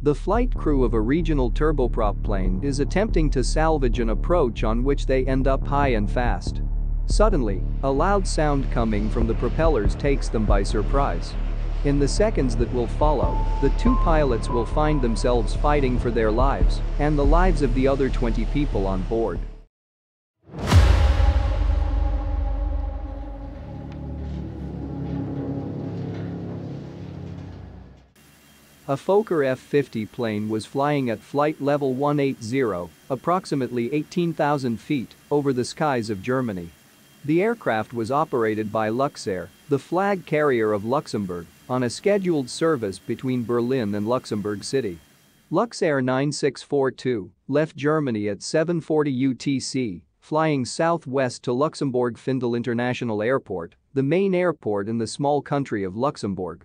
The flight crew of a regional turboprop plane is attempting to salvage an approach on which they end up high and fast. Suddenly, a loud sound coming from the propellers takes them by surprise. In the seconds that will follow, the two pilots will find themselves fighting for their lives and the lives of the other 20 people on board. A Fokker F-50 plane was flying at flight level 180, approximately 18,000 feet, over the skies of Germany. The aircraft was operated by Luxair, the flag carrier of Luxembourg, on a scheduled service between Berlin and Luxembourg City. Luxair 9642 left Germany at 7:40 UTC, flying southwest to Luxembourg-Findel International Airport, the main airport in the small country of Luxembourg.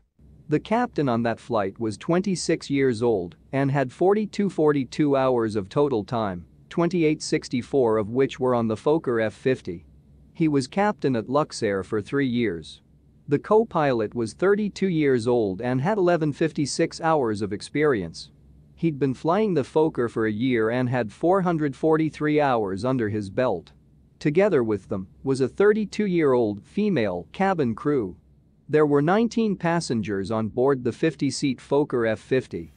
The captain on that flight was 26 years old and had 42-42 hours of total time, 2864 of which were on the Fokker F-50. He was captain at Luxair for three years. The co-pilot was 32 years old and had 1156 hours of experience. He'd been flying the Fokker for a year and had 443 hours under his belt. Together with them was a 32-year-old female cabin crew there were 19 passengers on board the 50-seat Fokker F-50.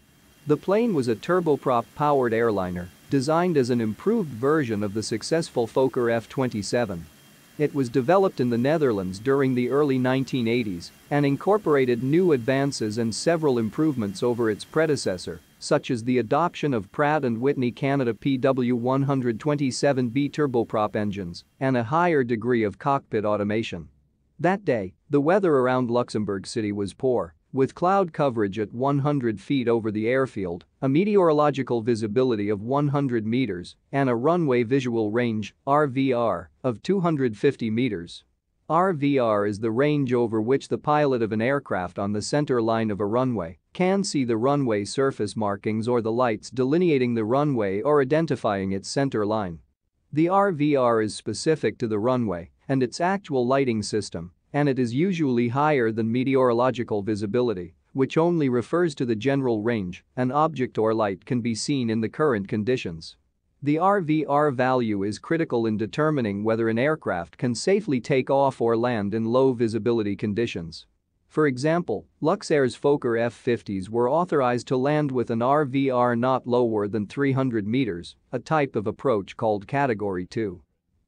The plane was a turboprop-powered airliner designed as an improved version of the successful Fokker F-27. It was developed in the Netherlands during the early 1980s and incorporated new advances and several improvements over its predecessor, such as the adoption of Pratt & Whitney Canada PW127B turboprop engines and a higher degree of cockpit automation. That day, the weather around Luxembourg City was poor, with cloud coverage at 100 feet over the airfield, a meteorological visibility of 100 meters, and a runway visual range RVR, of 250 meters. RVR is the range over which the pilot of an aircraft on the center line of a runway can see the runway surface markings or the lights delineating the runway or identifying its center line. The RVR is specific to the runway and its actual lighting system, and it is usually higher than meteorological visibility, which only refers to the general range an object or light can be seen in the current conditions. The RVR value is critical in determining whether an aircraft can safely take off or land in low visibility conditions. For example, Luxair's Fokker F-50s were authorized to land with an RVR not lower than 300 meters, a type of approach called Category 2.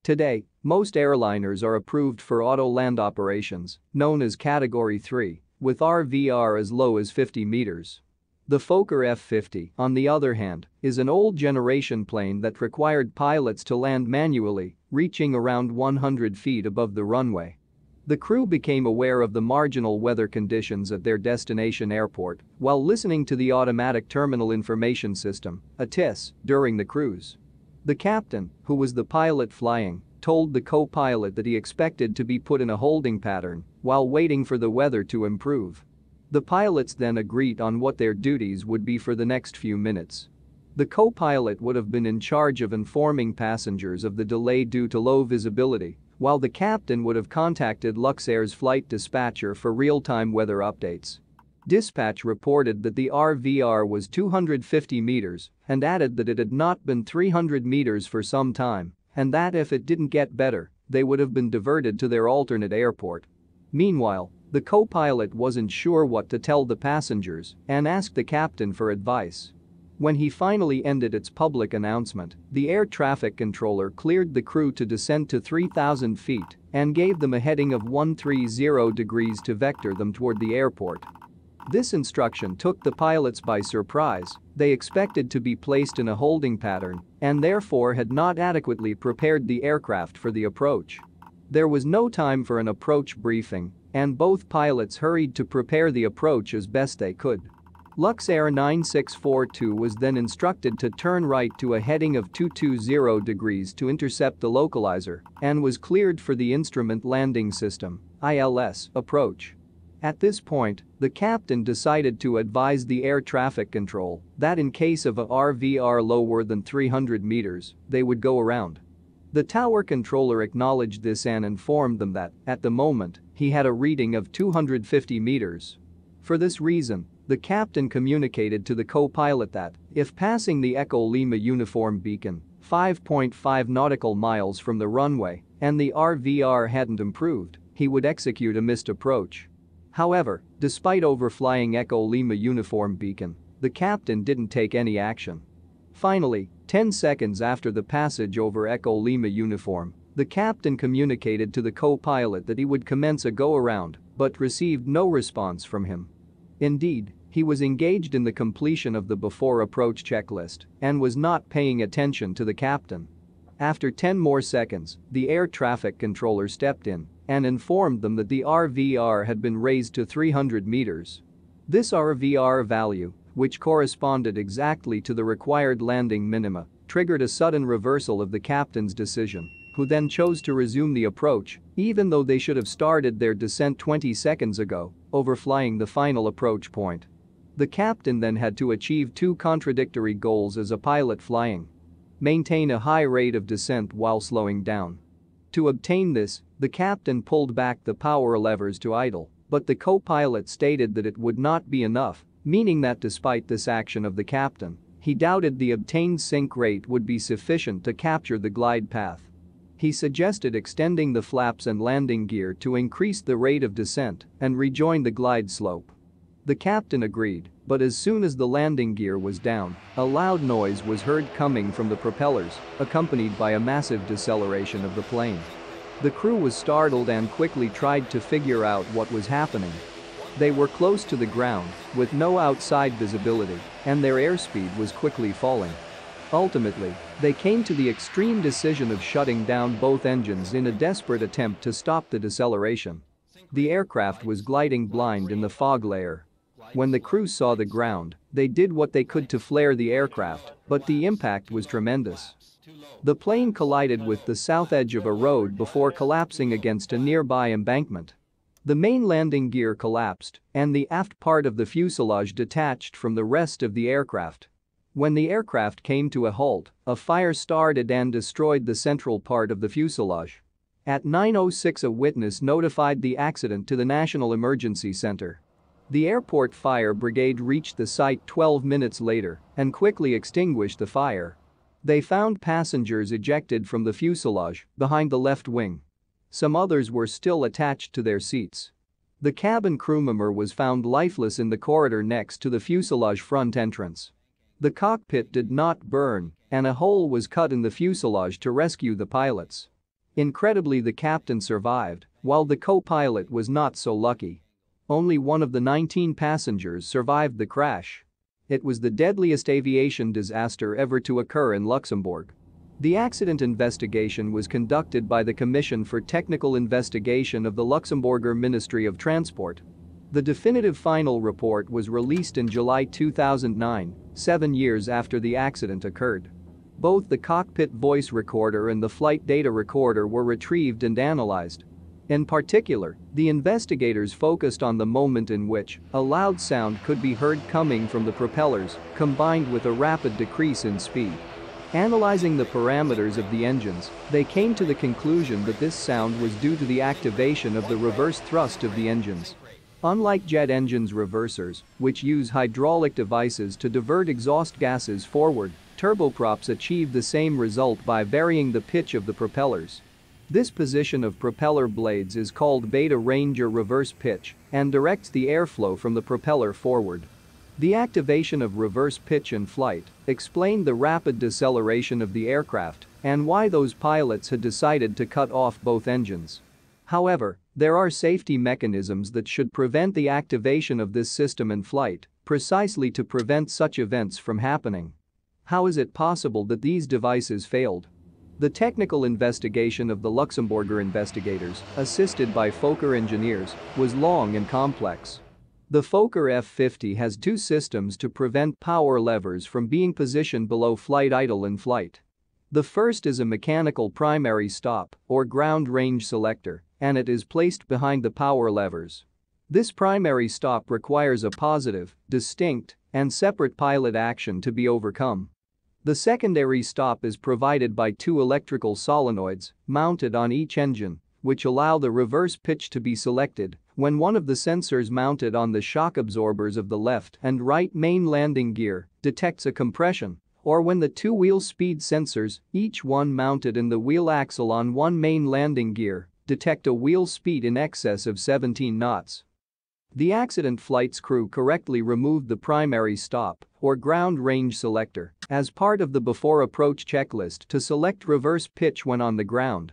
Today, most airliners are approved for auto-land operations, known as Category 3, with RVR as low as 50 meters. The Fokker F-50, on the other hand, is an old generation plane that required pilots to land manually, reaching around 100 feet above the runway. The crew became aware of the marginal weather conditions at their destination airport while listening to the Automatic Terminal Information System, ATIS, during the cruise. The captain, who was the pilot flying, told the co-pilot that he expected to be put in a holding pattern while waiting for the weather to improve. The pilots then agreed on what their duties would be for the next few minutes. The co-pilot would have been in charge of informing passengers of the delay due to low visibility, while the captain would have contacted Luxair's flight dispatcher for real-time weather updates. Dispatch reported that the RVR was 250 meters and added that it had not been 300 meters for some time and that if it didn't get better, they would have been diverted to their alternate airport. Meanwhile, the co-pilot wasn't sure what to tell the passengers and asked the captain for advice. When he finally ended its public announcement, the air traffic controller cleared the crew to descend to 3,000 feet and gave them a heading of 130 degrees to vector them toward the airport. This instruction took the pilots by surprise, they expected to be placed in a holding pattern and therefore had not adequately prepared the aircraft for the approach. There was no time for an approach briefing and both pilots hurried to prepare the approach as best they could. Luxair 9642 was then instructed to turn right to a heading of 220 degrees to intercept the localizer and was cleared for the Instrument Landing System ILS approach. At this point, the captain decided to advise the air traffic control that in case of a RVR lower than 300 meters, they would go around. The tower controller acknowledged this and informed them that, at the moment, he had a reading of 250 meters. For this reason, the captain communicated to the co-pilot that, if passing the Echo Lima uniform beacon, 5.5 nautical miles from the runway, and the RVR hadn't improved, he would execute a missed approach. However, despite overflying Echo Lima uniform beacon, the captain didn't take any action. Finally, 10 seconds after the passage over Echo Lima uniform, the captain communicated to the co-pilot that he would commence a go-around, but received no response from him. Indeed, he was engaged in the completion of the before approach checklist and was not paying attention to the captain. After 10 more seconds, the air traffic controller stepped in and informed them that the RVR had been raised to 300 meters. This RVR value, which corresponded exactly to the required landing minima, triggered a sudden reversal of the captain's decision who then chose to resume the approach, even though they should have started their descent 20 seconds ago, overflying the final approach point. The captain then had to achieve two contradictory goals as a pilot flying. Maintain a high rate of descent while slowing down. To obtain this, the captain pulled back the power levers to idle, but the co-pilot stated that it would not be enough, meaning that despite this action of the captain, he doubted the obtained sink rate would be sufficient to capture the glide path. He suggested extending the flaps and landing gear to increase the rate of descent and rejoin the glide slope. The captain agreed, but as soon as the landing gear was down, a loud noise was heard coming from the propellers, accompanied by a massive deceleration of the plane. The crew was startled and quickly tried to figure out what was happening. They were close to the ground, with no outside visibility, and their airspeed was quickly falling. Ultimately, they came to the extreme decision of shutting down both engines in a desperate attempt to stop the deceleration. The aircraft was gliding blind in the fog layer. When the crew saw the ground, they did what they could to flare the aircraft, but the impact was tremendous. The plane collided with the south edge of a road before collapsing against a nearby embankment. The main landing gear collapsed, and the aft part of the fuselage detached from the rest of the aircraft. When the aircraft came to a halt, a fire started and destroyed the central part of the fuselage. At 9.06 a witness notified the accident to the National Emergency Center. The airport fire brigade reached the site 12 minutes later and quickly extinguished the fire. They found passengers ejected from the fuselage behind the left wing. Some others were still attached to their seats. The cabin crew member was found lifeless in the corridor next to the fuselage front entrance. The cockpit did not burn, and a hole was cut in the fuselage to rescue the pilots. Incredibly the captain survived, while the co-pilot was not so lucky. Only one of the 19 passengers survived the crash. It was the deadliest aviation disaster ever to occur in Luxembourg. The accident investigation was conducted by the Commission for Technical Investigation of the Luxembourger Ministry of Transport the definitive final report was released in July 2009, seven years after the accident occurred. Both the cockpit voice recorder and the flight data recorder were retrieved and analyzed. In particular, the investigators focused on the moment in which a loud sound could be heard coming from the propellers, combined with a rapid decrease in speed. Analyzing the parameters of the engines, they came to the conclusion that this sound was due to the activation of the reverse thrust of the engines. Unlike jet engines reversers, which use hydraulic devices to divert exhaust gases forward, turboprops achieve the same result by varying the pitch of the propellers. This position of propeller blades is called beta range or reverse pitch and directs the airflow from the propeller forward. The activation of reverse pitch in flight explained the rapid deceleration of the aircraft and why those pilots had decided to cut off both engines. However, there are safety mechanisms that should prevent the activation of this system in flight, precisely to prevent such events from happening. How is it possible that these devices failed? The technical investigation of the Luxembourger investigators, assisted by Fokker engineers, was long and complex. The Fokker F-50 has two systems to prevent power levers from being positioned below flight idle in flight. The first is a mechanical primary stop or ground range selector and it is placed behind the power levers. This primary stop requires a positive, distinct, and separate pilot action to be overcome. The secondary stop is provided by two electrical solenoids mounted on each engine, which allow the reverse pitch to be selected When one of the sensors mounted on the shock absorbers of the left and right main landing gear detects a compression, or when the two wheel speed sensors, each one mounted in the wheel axle on one main landing gear, detect a wheel speed in excess of 17 knots. The accident flight's crew correctly removed the primary stop, or ground range selector, as part of the before approach checklist to select reverse pitch when on the ground.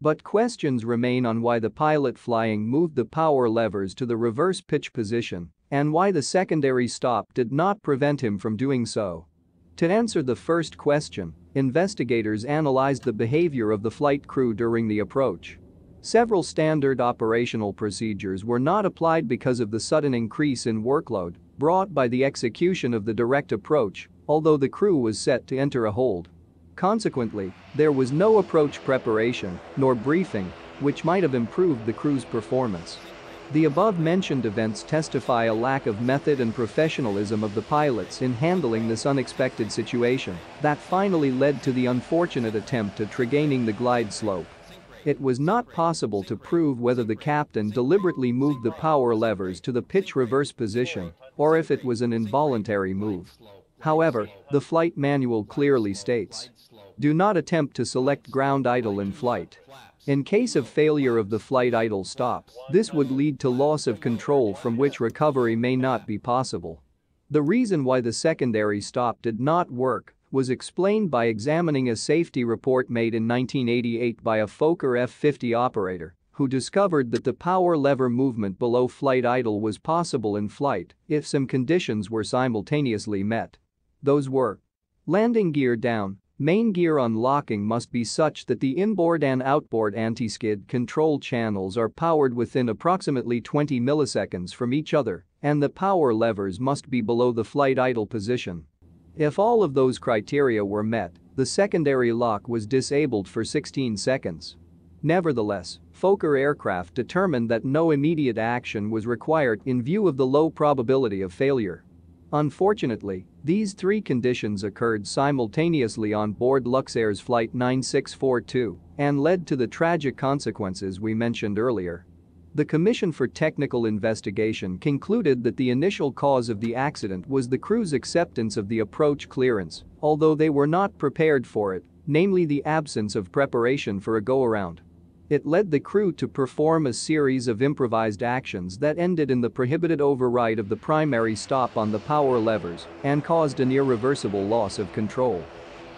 But questions remain on why the pilot flying moved the power levers to the reverse pitch position and why the secondary stop did not prevent him from doing so. To answer the first question, investigators analyzed the behavior of the flight crew during the approach. Several standard operational procedures were not applied because of the sudden increase in workload brought by the execution of the direct approach, although the crew was set to enter a hold. Consequently, there was no approach preparation nor briefing, which might have improved the crew's performance. The above-mentioned events testify a lack of method and professionalism of the pilots in handling this unexpected situation that finally led to the unfortunate attempt at regaining the glide slope. It was not possible to prove whether the captain deliberately moved the power levers to the pitch reverse position or if it was an involuntary move. However, the flight manual clearly states, do not attempt to select ground idle in flight. In case of failure of the flight idle stop, this would lead to loss of control from which recovery may not be possible. The reason why the secondary stop did not work was explained by examining a safety report made in 1988 by a Fokker F-50 operator who discovered that the power lever movement below flight idle was possible in flight if some conditions were simultaneously met. Those were landing gear down, main gear unlocking must be such that the inboard and outboard anti-skid control channels are powered within approximately 20 milliseconds from each other, and the power levers must be below the flight idle position. If all of those criteria were met, the secondary lock was disabled for 16 seconds. Nevertheless, Fokker aircraft determined that no immediate action was required in view of the low probability of failure. Unfortunately, these three conditions occurred simultaneously on board Luxair's Flight 9642 and led to the tragic consequences we mentioned earlier. The Commission for Technical Investigation concluded that the initial cause of the accident was the crew's acceptance of the approach clearance, although they were not prepared for it, namely the absence of preparation for a go-around. It led the crew to perform a series of improvised actions that ended in the prohibited override of the primary stop on the power levers and caused an irreversible loss of control.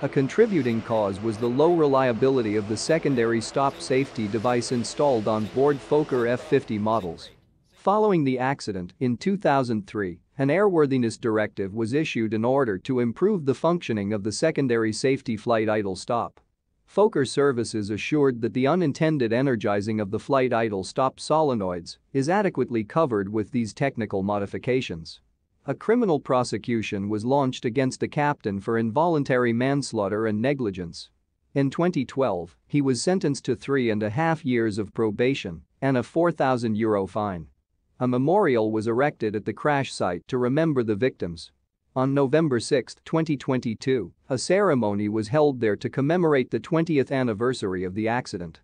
A contributing cause was the low reliability of the secondary stop safety device installed on board Fokker F-50 models. Following the accident in 2003, an airworthiness directive was issued in order to improve the functioning of the secondary safety flight idle stop. Fokker services assured that the unintended energizing of the flight idle stop solenoids is adequately covered with these technical modifications. A criminal prosecution was launched against the captain for involuntary manslaughter and negligence. In 2012, he was sentenced to three and a half years of probation and a 4,000 euro fine. A memorial was erected at the crash site to remember the victims. On November 6, 2022, a ceremony was held there to commemorate the 20th anniversary of the accident.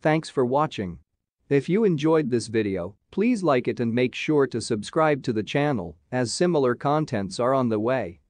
Thanks for watching. If you enjoyed this video, please like it and make sure to subscribe to the channel as similar contents are on the way.